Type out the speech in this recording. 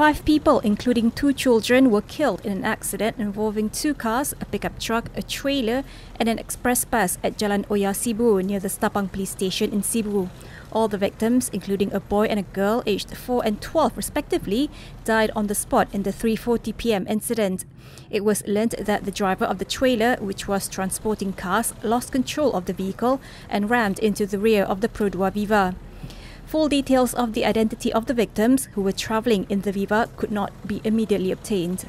Five people, including two children, were killed in an accident involving two cars, a pickup truck, a trailer, and an express bus at Jalan Oya Sibu near the Setapang police station in Sibu. All the victims, including a boy and a girl aged 4 and 12 respectively, died on the spot in the 3:40 p.m. incident. It was learned that the driver of the trailer, which was transporting cars, lost control of the vehicle and rammed into the rear of the Perodua Viva. Full details of the identity of the victims who were travelling in the Viva could not be immediately obtained.